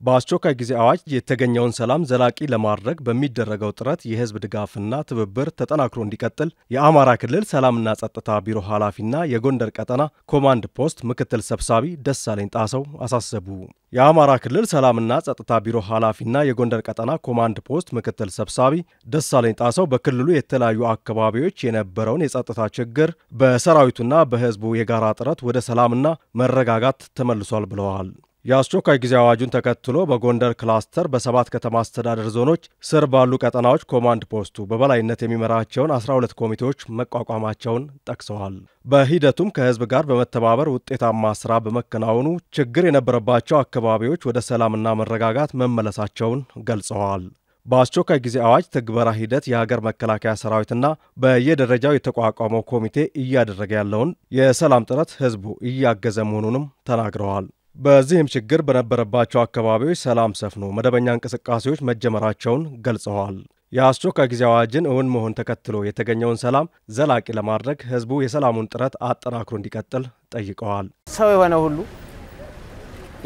በአስቸኳይ ጊዜ አዋጅ የተገኘውን ሰላም ዘላቂ ለማድረግ በሚደረገው ጥረት የሕዝብ ድጋፍና ትብብር ተጠናክሮ እንዲቀጥል የአማራ ክልል ሰላምና ጸጥታ ቢሮ ኃላፊና የጎንደር ቀጠና ኮማንድ ፖስት ምክትል ሰብሳቢ ደሳለኝ ጣሰው አሳሰቡ። የአማራ ክልል ሰላምና ጸጥታ ቢሮ ኃላፊና የጎንደር ቀጠና ኮማንድ ፖስት ምክትል ሰብሳቢ ደሳለኝ ጣሰው በክልሉ የተለያዩ አካባቢዎች የነበረውን የጸጥታ ችግር በሰራዊቱና በሕዝቡ የጋራ ጥረት ወደ ሰላምና መረጋጋት ተመልሷል ብለዋል። የአስቸኳይ ጊዜ አዋጁን ተከትሎ በጎንደር cluster በሰባት ከተማ አስተዳደር ዞኖች ስር ባሉ ቀጠናዎች ኮማንድ ፖስቱ በበላይነት የሚመራቸውን 12 ኮሚቴዎች መቋቋማቸውን ጠቅሰዋል። በሂደቱም ከህዝብ ጋር በመተባበር ውጤታማ ስራ በመከናወኑ ችግር የነበረባቸው አካባቢዎች ወደ ሰላምና መረጋጋት መመለሳቸውን ገልጸዋል። በአስቸኳይ ጊዜ አዋጅ ትግበራ ሂደት የሀገር መከላከያ ሰራዊትና በየደረጃው የተቋቋመው ኮሚቴ እያደረገ ያለውን የሰላም ጥረት ህዝቡ እያገዘ መሆኑንም ተናግረዋል። በዚህም ችግር በነበረባቸው አካባቢዎች ሰላም ሰፍኖ መደበኛ እንቅስቃሴዎች መጀመራቸውን ገልጸዋል። የአስቸኳይ ጊዜ አዋጅን እውን መሆን ተከትሎ የተገኘውን ሰላም ዘላቂ ለማድረግ ህዝቡ የሰላሙን ጥረት አጠናክሮ እንዲቀጥል ጠይቀዋል። ሰው የሆነ ሁሉ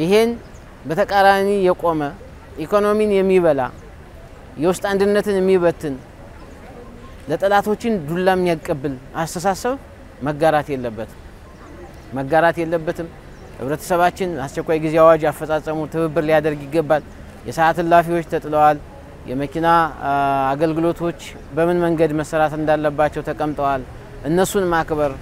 ይሄን በተቃራኒ የቆመ ኢኮኖሚን የሚበላ የውስጥ አንድነትን የሚበትን ለጠላቶችን ዱላ የሚያቀብል አስተሳሰብ መጋራት የለበትም መጋራት የለበትም። ህብረተሰባችን አስቸኳይ ጊዜ አዋጅ አፈጻጸሙ ትብብር ሊያደርግ ይገባል። የሰዓት እላፊዎች ተጥለዋል። የመኪና አገልግሎቶች በምን መንገድ መሰራት እንዳለባቸው ተቀምጠዋል። እነሱን ማክበር፣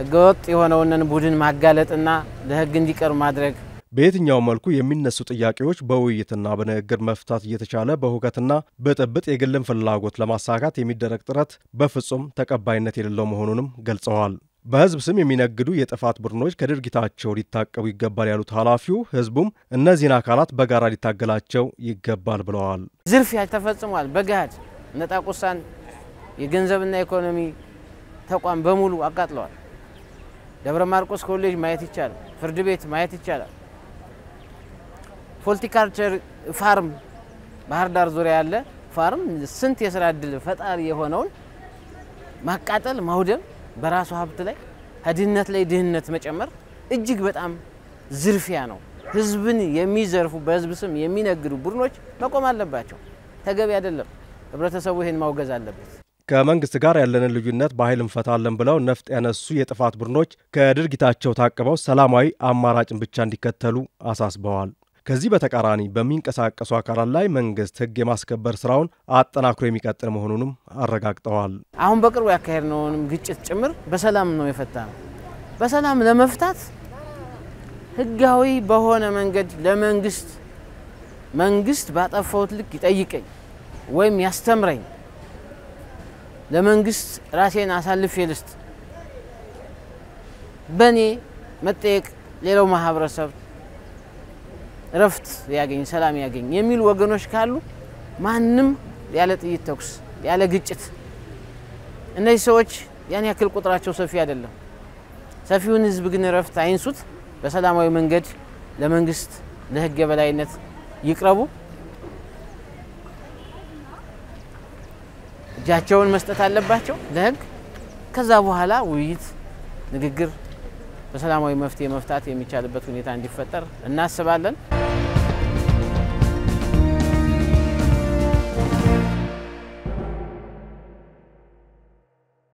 ህገወጥ የሆነውን ቡድን ማጋለጥና ለህግ እንዲቀርብ ማድረግ በየትኛው መልኩ የሚነሱ ጥያቄዎች በውይይትና በንግግር መፍታት እየተቻለ በሁከትና ብጥብጥ የግልን ፍላጎት ለማሳካት የሚደረግ ጥረት በፍጹም ተቀባይነት የሌለው መሆኑንም ገልጸዋል። በህዝብ ስም የሚነግዱ የጥፋት ቡድኖች ከድርጊታቸው ሊታቀቡ ይገባል ያሉት ኃላፊው ህዝቡም እነዚህን አካላት በጋራ ሊታገላቸው ይገባል ብለዋል። ዝርፊያ ተፈጽሟል። በገሃድ ነጣቁሳን የገንዘብና ኢኮኖሚ ተቋም በሙሉ አቃጥለዋል። ደብረ ማርቆስ ኮሌጅ ማየት ይቻላል። ፍርድ ቤት ማየት ይቻላል። floriculture farm ባህር ዳር ዙሪያ ያለ farm ስንት የስራ እድል ፈጣሪ የሆነውን ማቃጠል ማውደም በራሱ ሀብት ላይ ከድህነት ላይ ድህነት መጨመር እጅግ በጣም ዝርፊያ ነው። ህዝብን የሚዘርፉ በህዝብ ስም የሚነግዱ ቡድኖች መቆም አለባቸው። ተገቢ አይደለም። ህብረተሰቡ ይህን ማውገዝ አለበት። ከመንግስት ጋር ያለንን ልዩነት በኃይል እንፈታለን ብለው ነፍጥ ያነሱ የጥፋት ቡድኖች ከድርጊታቸው ታቅበው ሰላማዊ አማራጭን ብቻ እንዲከተሉ አሳስበዋል። ከዚህ በተቃራኒ በሚንቀሳቀሱ አካላት ላይ መንግስት ህግ የማስከበር ስራውን አጠናክሮ የሚቀጥል መሆኑንም አረጋግጠዋል። አሁን በቅርቡ ያካሄድነውንም ግጭት ጭምር በሰላም ነው የፈታ ነው። በሰላም ለመፍታት ህጋዊ በሆነ መንገድ ለመንግስት መንግስት ባጠፋሁት ልክ ይጠይቀኝ ወይም ያስተምረኝ፣ ለመንግስት ራሴን አሳልፌ ልስጥ፣ በእኔ መጠየቅ ሌላው ማህበረሰብ እረፍት ያገኝ ሰላም ያገኝ የሚሉ ወገኖች ካሉ ማንም ያለ ጥይት ተኩስ ያለ ግጭት እነዚህ ሰዎች ያን ያክል ቁጥራቸው ሰፊ አይደለም። ሰፊውን ህዝብ ግን እረፍት አይንሱት። በሰላማዊ መንገድ ለመንግስት ለህግ የበላይነት ይቅረቡ። እጃቸውን መስጠት አለባቸው ለህግ። ከዛ በኋላ ውይይት፣ ንግግር በሰላማዊ መፍትሄ መፍታት የሚቻልበት ሁኔታ እንዲፈጠር እናስባለን።